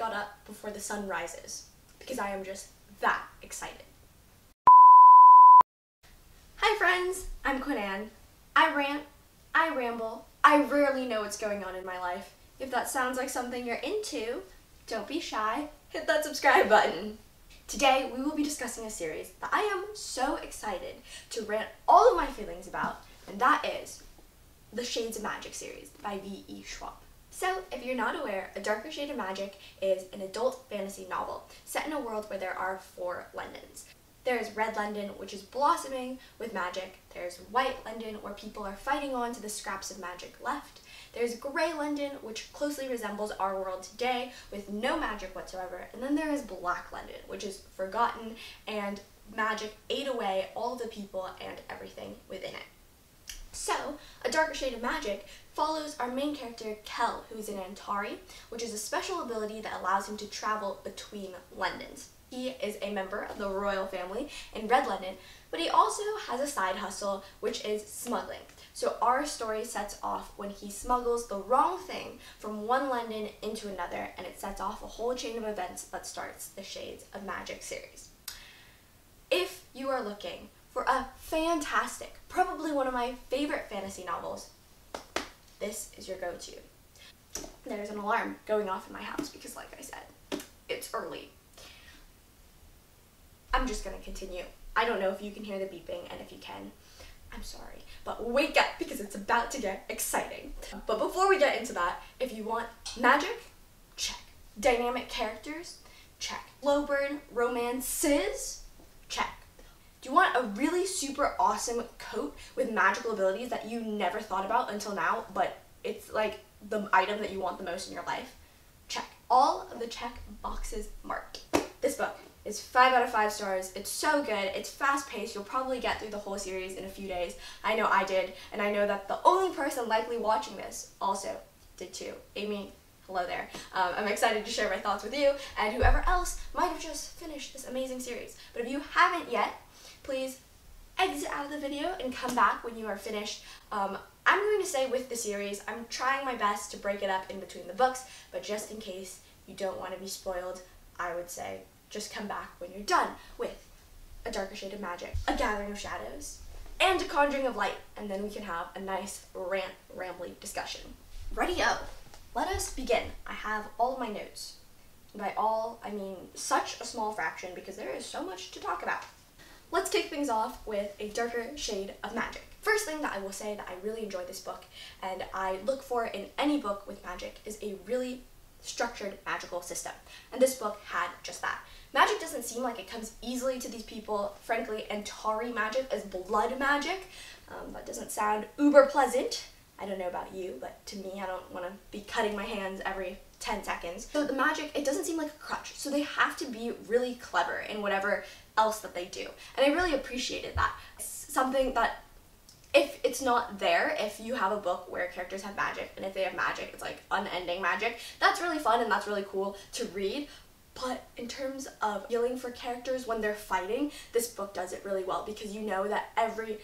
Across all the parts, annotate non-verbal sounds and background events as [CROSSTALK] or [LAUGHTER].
got up before the sun rises because I am just that excited. Hi friends, I'm Quynh-Anh. I rant, I ramble, I rarely know what's going on in my life. If that sounds like something you're into, don't be shy, hit that subscribe button. Today we will be discussing a series that I am so excited to rant all of my feelings about, and that is the Shades of Magic series by V.E. Schwab. So, if you're not aware, A Darker Shade of Magic is an adult fantasy novel set in a world where there are four Londons. There is Red London, which is blossoming with magic. There's White London, where people are fighting on to the scraps of magic left. There's Grey London, which closely resembles our world today, with no magic whatsoever. And then there is Black London, which is forgotten, and magic ate away all the people and everything within it. So, A Darker Shade of Magic follows our main character, Kell, who is an Antari, which is a special ability that allows him to travel between Londons. He is a member of the royal family in Red London, but he also has a side hustle, which is smuggling. So our story sets off when he smuggles the wrong thing from one London into another, and it sets off a whole chain of events that starts the Shades of Magic series. If you are looking for a fantastic, probably one of my favorite fantasy novels, this is your go-to. There's an alarm going off in my house because like I said, it's early. I'm just gonna continue. I don't know if you can hear the beeping and if you can, I'm sorry. But wake up because it's about to get exciting. But before we get into that, if you want magic, check. Dynamic characters, check. Low burn romances, check. Do you want a really super awesome coat with magical abilities that you never thought about until now, but it's like the item that you want the most in your life? Check. All of the check boxes marked. This book is 5 out of 5 stars. It's so good. It's fast paced. You'll probably get through the whole series in a few days. I know I did, and I know that the only person likely watching this also did too. Amy, hello there. Um, I'm excited to share my thoughts with you and whoever else might have just finished this amazing series. But if you haven't yet, please exit out of the video and come back when you are finished. Um, I'm going to say with the series, I'm trying my best to break it up in between the books, but just in case you don't want to be spoiled, I would say just come back when you're done with A Darker Shade of Magic, A Gathering of Shadows, and A Conjuring of Light, and then we can have a nice rant, rambly discussion. Ready up! Let us begin. I have all my notes. By all, I mean such a small fraction because there is so much to talk about. Let's kick things off with a darker shade of magic. First thing that I will say that I really enjoy this book and I look for in any book with magic is a really structured magical system. And this book had just that. Magic doesn't seem like it comes easily to these people. Frankly, Antari magic is blood magic. Um, that doesn't sound uber pleasant. I don't know about you, but to me, I don't want to be cutting my hands every 10 seconds. So the magic, it doesn't seem like a crutch. So they have to be really clever in whatever else that they do. And I really appreciated that. It's something that if it's not there, if you have a book where characters have magic, and if they have magic, it's like unending magic, that's really fun and that's really cool to read. But in terms of feeling for characters when they're fighting, this book does it really well because you know that every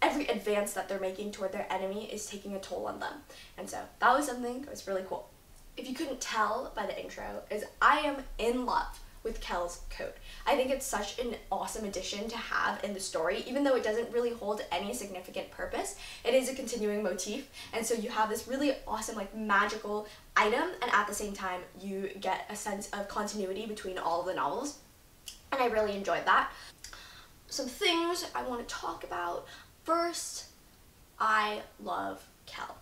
every advance that they're making toward their enemy is taking a toll on them. And so that was something that was really cool. If you couldn't tell by the intro, is I am in love with Kell's coat. I think it's such an awesome addition to have in the story, even though it doesn't really hold any significant purpose. It is a continuing motif, and so you have this really awesome, like magical item, and at the same time, you get a sense of continuity between all of the novels. And I really enjoyed that. Some things I want to talk about. First, I love Kell.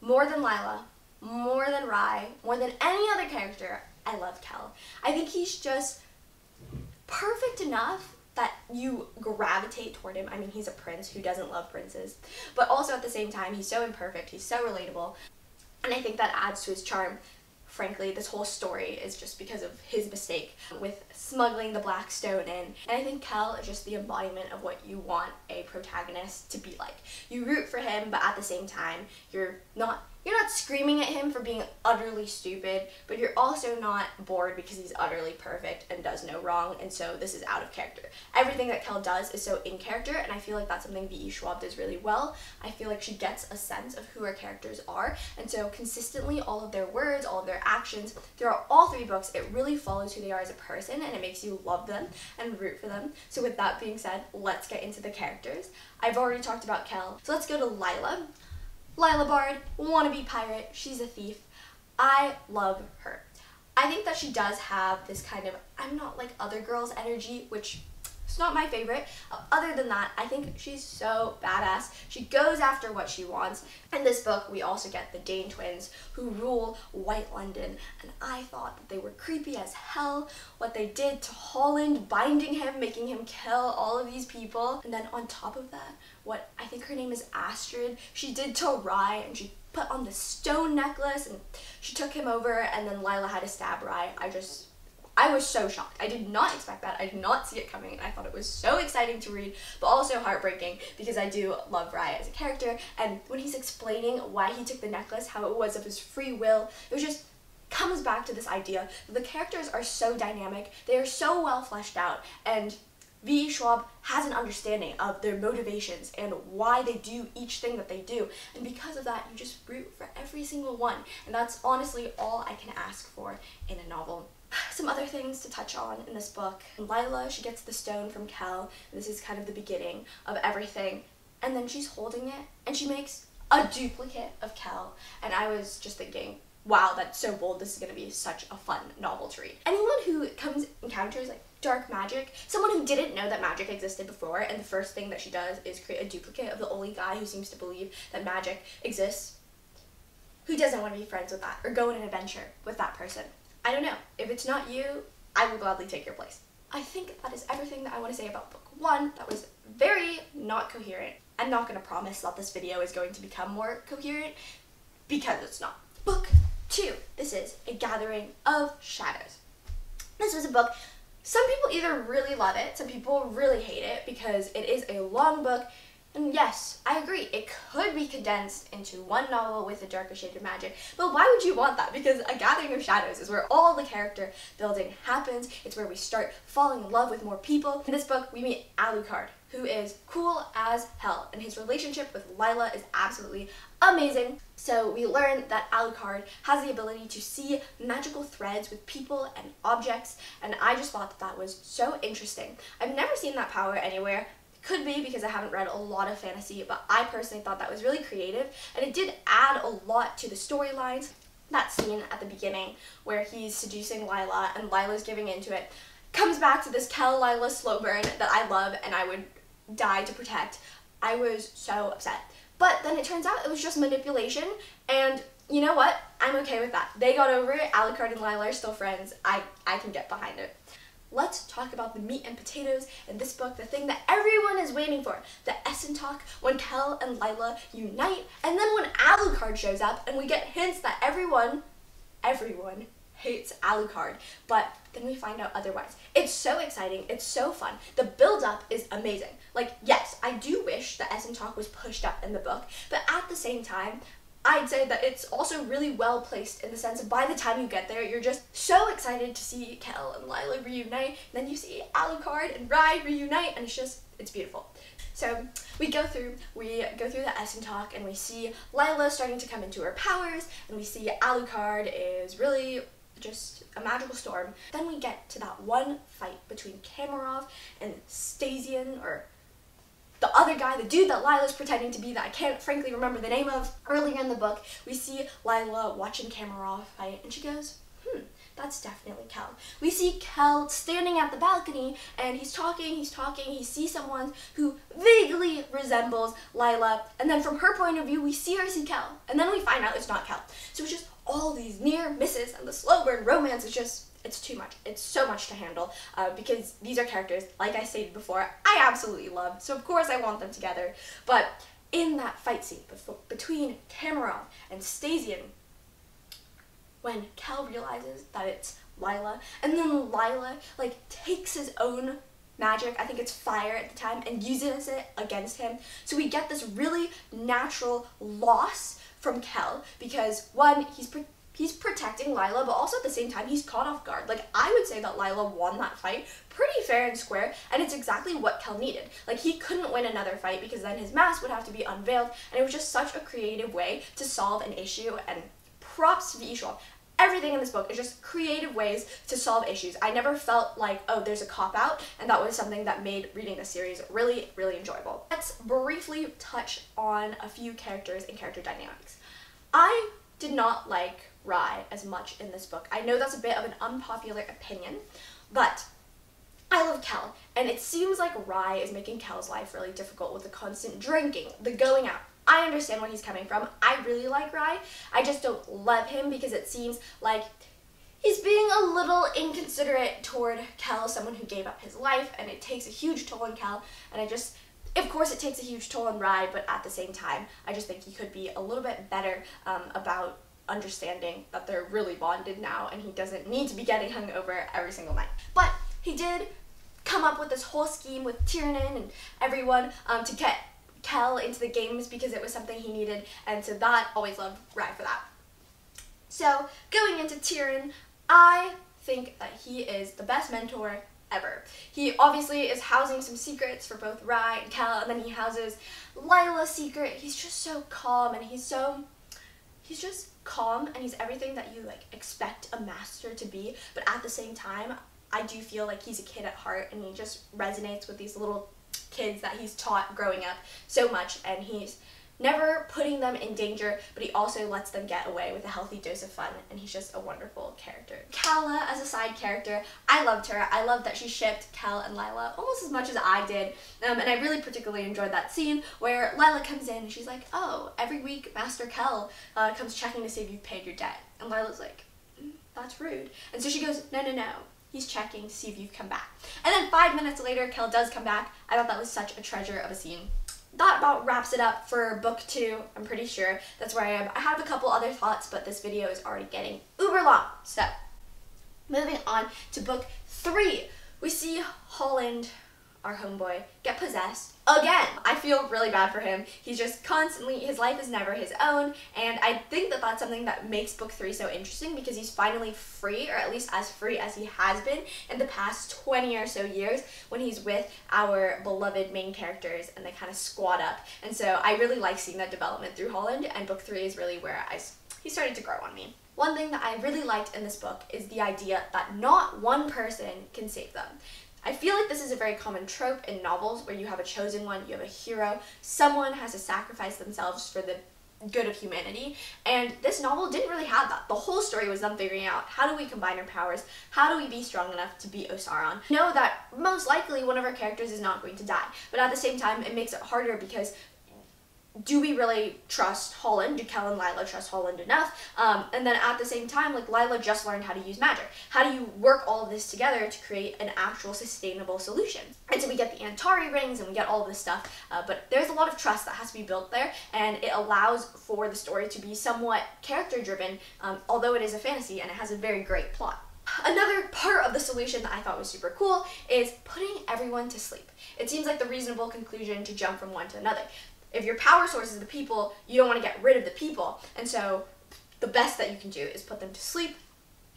More than Lila, more than Rhy, more than any other character, I love Kell. I think he's just perfect enough that you gravitate toward him. I mean, he's a prince who doesn't love princes, but also at the same time, he's so imperfect, he's so relatable, and I think that adds to his charm. Frankly, this whole story is just because of his mistake with smuggling the black stone in. And I think Kell is just the embodiment of what you want a protagonist to be like. You root for him, but at the same time, you're not you're not screaming at him for being utterly stupid, but you're also not bored because he's utterly perfect and does no wrong, and so this is out of character. Everything that Kell does is so in character, and I feel like that's something V.E. Schwab does really well. I feel like she gets a sense of who her characters are, and so consistently all of their words, all of their actions, throughout all three books, it really follows who they are as a person, and it makes you love them and root for them. So with that being said, let's get into the characters. I've already talked about Kell, so let's go to Lila. Lila Bard, wannabe pirate, she's a thief. I love her. I think that she does have this kind of I'm not like other girls energy, which is not my favorite. Uh, other than that, I think she's so badass. She goes after what she wants. In this book, we also get the Dane twins who rule White London, and I thought that they were creepy as hell. What they did to Holland, binding him, making him kill all of these people, and then on top of that, what think her name is Astrid, she did to Rhy, and she put on the stone necklace, and she took him over, and then Lila had to stab Rhy. I just I was so shocked. I did not expect that. I did not see it coming. I thought it was so exciting to read, but also heartbreaking because I do love Rhy as a character. And when he's explaining why he took the necklace, how it was of his free will, it was just comes back to this idea that the characters are so dynamic, they are so well fleshed out, and V. Schwab has an understanding of their motivations and why they do each thing that they do. And because of that, you just root for every single one. And that's honestly all I can ask for in a novel. [SIGHS] Some other things to touch on in this book. Lila, she gets the stone from Kell. This is kind of the beginning of everything. And then she's holding it and she makes a duplicate of Kell. And I was just thinking, wow, that's so bold. This is going to be such a fun novel to read. Anyone who comes encounters like dark magic, someone who didn't know that magic existed before, and the first thing that she does is create a duplicate of the only guy who seems to believe that magic exists, who doesn't want to be friends with that or go on an adventure with that person? I don't know. If it's not you, I will gladly take your place. I think that is everything that I want to say about book one. That was very not coherent. I'm not going to promise that this video is going to become more coherent because it's not. Book two. This is A Gathering of Shadows. This was a book some people either really love it, some people really hate it because it is a long book and yes, I agree, it could be condensed into one novel with a darker shade of magic, but why would you want that? Because A Gathering of Shadows is where all the character building happens, it's where we start falling in love with more people. In this book, we meet Alucard, who is cool as hell, and his relationship with Lila is absolutely amazing. So we learn that Alucard has the ability to see magical threads with people and objects, and I just thought that that was so interesting. I've never seen that power anywhere, could be because I haven't read a lot of fantasy, but I personally thought that was really creative, and it did add a lot to the storylines. That scene at the beginning where he's seducing Lila and Lila's giving into it comes back to this Kell Lila slow burn that I love and I would die to protect. I was so upset. But then it turns out it was just manipulation, and you know what? I'm okay with that. They got over it. Alucard and Lila are still friends. I, I can get behind it let's talk about the meat and potatoes in this book, the thing that everyone is waiting for, the Essen Tasch when Kell and Lila unite, and then when Alucard shows up and we get hints that everyone, everyone hates Alucard, but then we find out otherwise. It's so exciting, it's so fun. The build up is amazing. Like, yes, I do wish the Essen Tasch was pushed up in the book, but at the same time, I'd say that it's also really well placed in the sense of by the time you get there, you're just so excited to see Kell and Lila reunite, and then you see Alucard and Rhy reunite, and it's just, it's beautiful. So we go through, we go through the Essen Tasch, and we see Lila starting to come into her powers, and we see Alucard is really just a magical storm. Then we get to that one fight between Kamerov and Stasion, or the other guy, the dude that Lila's pretending to be that I can't frankly remember the name of. Earlier in the book, we see Lila watching Kamerov fight, and she goes, hmm, that's definitely Kell. We see Kell standing at the balcony, and he's talking, he's talking, he sees someone who vaguely resembles Lila, and then from her point of view, we see her see Kell, and then we find out it's not Kell. So it's just all these near misses, and the slow burn romance is just it's too much. It's so much to handle uh, because these are characters, like I stated before, I absolutely love. So of course I want them together. But in that fight scene between Kamerov and Stasion, when Kell realizes that it's Lila, and then Lila like takes his own magic, I think it's fire at the time, and uses it against him. So we get this really natural loss from Kell because one, he's he's protecting Lila, but also at the same time, he's caught off guard. Like, I would say that Lila won that fight pretty fair and square, and it's exactly what Kell needed. Like, he couldn't win another fight because then his mask would have to be unveiled, and it was just such a creative way to solve an issue, and props to V. Everything in this book is just creative ways to solve issues. I never felt like, oh, there's a cop out, and that was something that made reading the series really, really enjoyable. Let's briefly touch on a few characters and character dynamics. I did not like Rhy as much in this book. I know that's a bit of an unpopular opinion, but I love Kell, and it seems like Rhy is making Kell's life really difficult with the constant drinking, the going out. I understand where he's coming from. I really like Rhy. I just don't love him because it seems like he's being a little inconsiderate toward Kell, someone who gave up his life, and it takes a huge toll on Kell, and I just of course, it takes a huge toll on Rhy, but at the same time, I just think he could be a little bit better um, about understanding that they're really bonded now and he doesn't need to be getting hungover every single night. But he did come up with this whole scheme with Tieren and everyone um, to get Kell into the games because it was something he needed and so that always loved Rhy for that. So going into Tieren, I think that he is the best mentor ever. He obviously is housing some secrets for both Rhy and Kell and then he houses Lila's secret. He's just so calm and he's so he's just calm and he's everything that you like expect a master to be but at the same time i do feel like he's a kid at heart and he just resonates with these little kids that he's taught growing up so much and he's never putting them in danger, but he also lets them get away with a healthy dose of fun, and he's just a wonderful character. Calla, as a side character, I loved her. I loved that she shipped Kell and Lila almost as much as I did, um, and I really particularly enjoyed that scene where Lila comes in and she's like, oh, every week Master Kell uh, comes checking to see if you've paid your debt. And Lila's like, mm, that's rude. And so she goes, no, no, no. He's checking to see if you've come back. And then five minutes later, Kell does come back. I thought that was such a treasure of a scene that about wraps it up for book two, I'm pretty sure. That's where I am. I have a couple other thoughts, but this video is already getting uber long. So, moving on to book three. We see Holland our homeboy, get possessed again. I feel really bad for him. He's just constantly, his life is never his own, and I think that that's something that makes book three so interesting because he's finally free, or at least as free as he has been in the past 20 or so years when he's with our beloved main characters and they kind of squad up. And so I really like seeing that development through Holland, and book three is really where I, he started to grow on me. One thing that I really liked in this book is the idea that not one person can save them. I feel like this is a very common trope in novels where you have a chosen one, you have a hero, someone has to sacrifice themselves for the good of humanity. And this novel didn't really have that. The whole story was them figuring out how do we combine our powers? How do we be strong enough to beat Osaron? Know that most likely one of our characters is not going to die. But at the same time, it makes it harder because do we really trust Holland? Do Kell and Lila trust Holland enough? Um, and then at the same time, like Lila just learned how to use magic. How do you work all of this together to create an actual sustainable solution? And so we get the Antari rings and we get all this stuff, uh, but there's a lot of trust that has to be built there, and it allows for the story to be somewhat character driven, um, although it is a fantasy and it has a very great plot. Another part of the solution that I thought was super cool is putting everyone to sleep. It seems like the reasonable conclusion to jump from one to another if your power source is the people, you don't want to get rid of the people. And so the best that you can do is put them to sleep,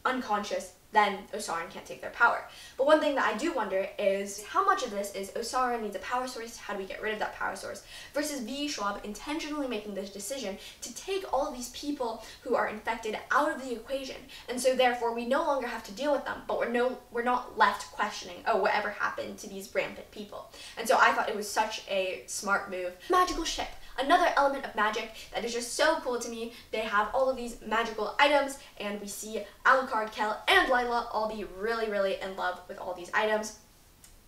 unconscious, then Osaron can't take their power. But one thing that I do wonder is how much of this is Osaron needs a power source, how do we get rid of that power source, versus V. Schwab intentionally making this decision to take all of these people who are infected out of the equation. And so therefore we no longer have to deal with them, but we're no we're not left questioning, oh, whatever happened to these rampant people. And so I thought it was such a smart move. Magical ship. Another element of magic that is just so cool to me. They have all of these magical items, and we see Alucard, Kell, and Lila all be really, really in love with all these items.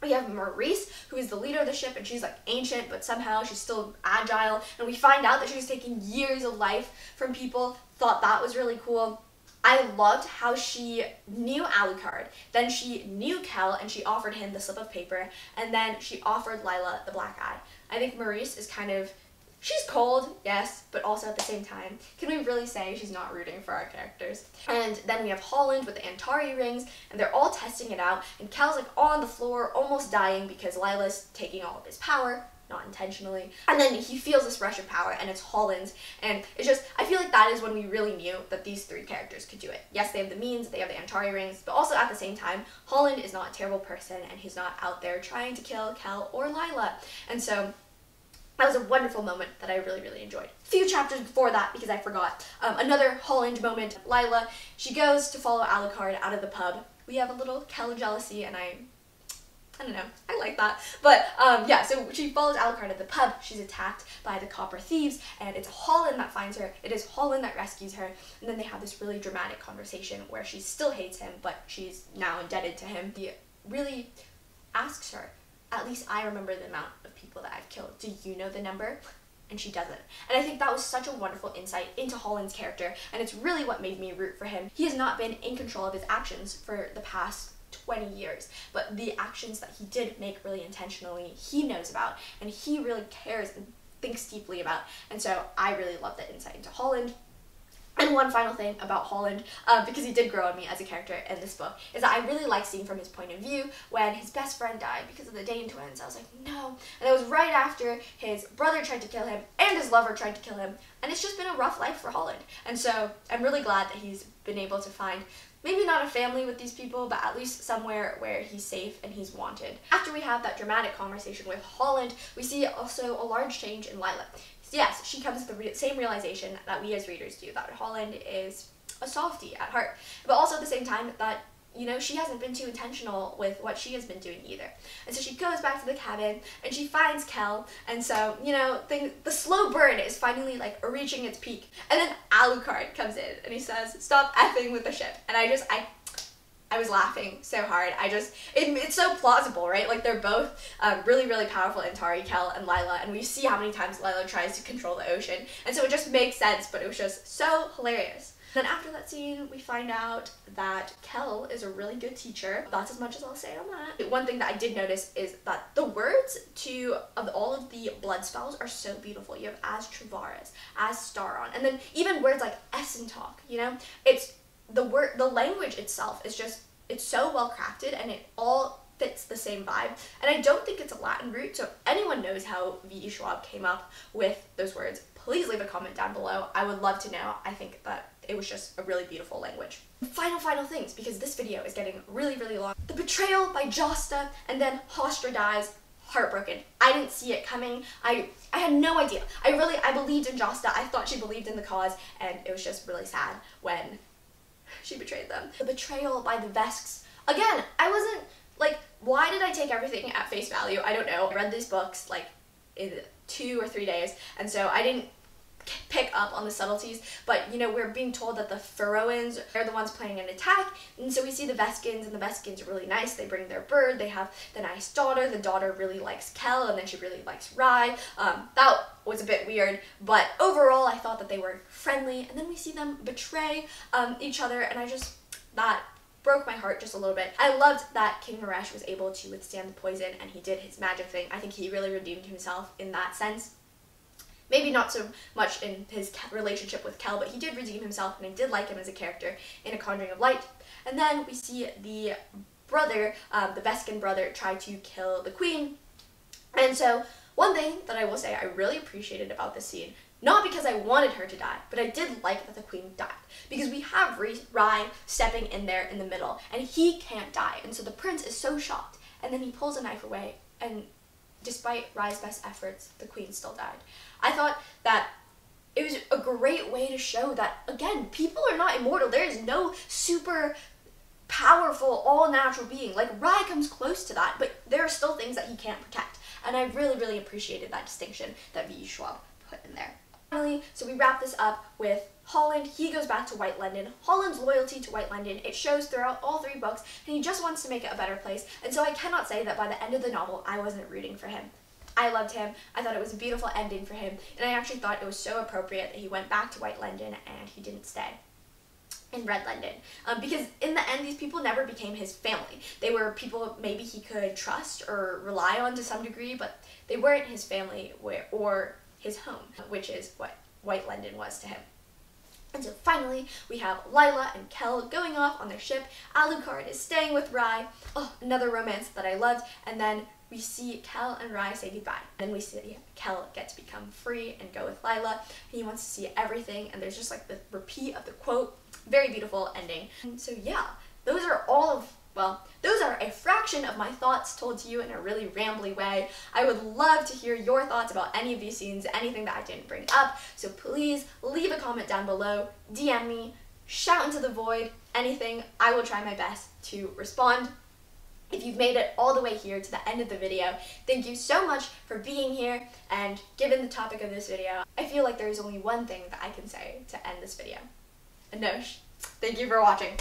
We have Maris, who is the leader of the ship, and she's like ancient, but somehow she's still agile. And we find out that she's taking years of life from people. Thought that was really cool. I loved how she knew Alucard, then she knew Kell, and she offered him the slip of paper, and then she offered Lila the black eye. I think Maris is kind of She's cold, yes, but also at the same time, can we really say she's not rooting for our characters? And then we have Holland with the Antari rings, and they're all testing it out, and Kell's like on the floor, almost dying because Lila's taking all of his power. not intentionally. And then he feels this rush of power, and it's Holland. And it's just, I feel like that is when we really knew that these three characters could do it. Yes, they have the means, they have the Antari rings, but also at the same time, Holland is not a terrible person, and he's not out there trying to kill Kell or Lila. And so that was a wonderful moment that I really, really enjoyed. A few chapters before that, because I forgot, um, another Holland moment. Lila, she goes to follow Alucard out of the pub. We have a little Kell jealousy, and I I don't know. I like that. But um, yeah, so she follows Alucard at the pub. She's attacked by the copper thieves, and it's Holland that finds her. It is Holland that rescues her. And then they have this really dramatic conversation where she still hates him, but she's now indebted to him. He really asks her, at least I remember the amount of people that I've killed. Do you know the number? And she doesn't. And I think that was such a wonderful insight into Holland's character, and it's really what made me root for him. He has not been in control of his actions for the past 20 years, but the actions that he did make really intentionally, he knows about, and he really cares and thinks deeply about. And so I really love that insight into Holland. And one final thing about Holland, uh, because he did grow on me as a character in this book, is that I really like seeing from his point of view when his best friend died because of the Dane twins. I was like, no. And it was right after his brother tried to kill him and his lover tried to kill him. And it's just been a rough life for Holland. And so I'm really glad that he's been able to find maybe not a family with these people, but at least somewhere where he's safe and he's wanted. After we have that dramatic conversation with Holland, we see also a large change in Lila yes, she comes to the re same realization that we as readers do, that Holland is a softie at heart, but also at the same time that you know, she hasn't been too intentional with what she has been doing either. And so she goes back to the cabin and she finds Kell. And so, you know, the, the slow burn is finally like reaching its peak. And then Alucard comes in and he says, stop effing with the ship. And I just, I I was laughing so hard. I just, it, it's so plausible, right? Like they're both um, really, really powerful Antari, Kell, and Lila, and we see how many times Lila tries to control the ocean. And so it just makes sense, but it was just so hilarious. Then after that scene, we find out that Kell is a really good teacher. That's as much as I'll say on that. One thing that I did notice is that the words to of all of the blood spells are so beautiful. You have as Travars, as Staron, and then even words like Essen Tasch, you know? It's the word the language itself is just it's so well crafted and it all fits the same vibe. And I don't think it's a Latin root, so if anyone knows how V.E. Schwab came up with those words, please leave a comment down below. I would love to know. I think that it was just a really beautiful language. Final, final things, because this video is getting really, really long. The betrayal by Jasta, and then Hastra dies, heartbroken. I didn't see it coming. I I had no idea. I really, I believed in Jasta. I thought she believed in the cause, and it was just really sad when she betrayed them. The betrayal by the Vesks. Again, I wasn't, like, why did I take everything at face value? I don't know. I read these books, like, in two or three days, and so I didn't pick up on the subtleties, but you know, we're being told that the Faroans are the ones planning an attack, and so we see the Veskans, and the Veskans are really nice. They bring their bird, they have the nice daughter, the daughter really likes Kell, and then she really likes Rhy. Um, that was a bit weird, but overall, I thought that they were friendly, and then we see them betray um, each other, and I just, that broke my heart just a little bit. I loved that King Maresh was able to withstand the poison and he did his magic thing. I think he really redeemed himself in that sense. Maybe not so much in his relationship with Kell, but he did redeem himself, and I did like him as a character in A Conjuring of Light. And then we see the brother, um, the Veskan brother, try to kill the queen. And so, one thing that I will say I really appreciated about this scene, not because I wanted her to die, but I did like that the queen died. Because we have Rhy stepping in there in the middle, and he can't die. And so the prince is so shocked. And then he pulls a knife away, and despite Rhy's best efforts, the queen still died. I thought that it was a great way to show that, again, people are not immortal. There is no super powerful, all natural being. Like, Rhy comes close to that, but there are still things that he can't protect. And I really, really appreciated that distinction that V. Schwab put in there. Finally, so we wrap this up with Holland. He goes back to White London. Holland's loyalty to White London, it shows throughout all three books, and he just wants to make it a better place. And so I cannot say that by the end of the novel, I wasn't rooting for him. I loved him. I thought it was a beautiful ending for him, and I actually thought it was so appropriate that he went back to White London and he didn't stay in Red London. Um, because in the end, these people never became his family. They were people maybe he could trust or rely on to some degree, but they weren't his family or his home, which is what White London was to him. And so finally, we have Lila and Kell going off on their ship. Alucard is staying with Rhy. Oh, another romance that I loved. And then we see Kell and Rhy say goodbye. Then we see Kell get to become free and go with Lila. He wants to see everything, and there's just like the repeat of the quote. Very beautiful ending. And so yeah, those are all of well, those are a fraction of my thoughts told to you in a really rambly way. I would love to hear your thoughts about any of these scenes, anything that I didn't bring up, so please leave a comment down below, DM me, shout into the void, anything. I will try my best to respond. If you've made it all the way here to the end of the video, thank you so much for being here, and given the topic of this video, I feel like there's only one thing that I can say to end this video. Anoshe, thank you for watching.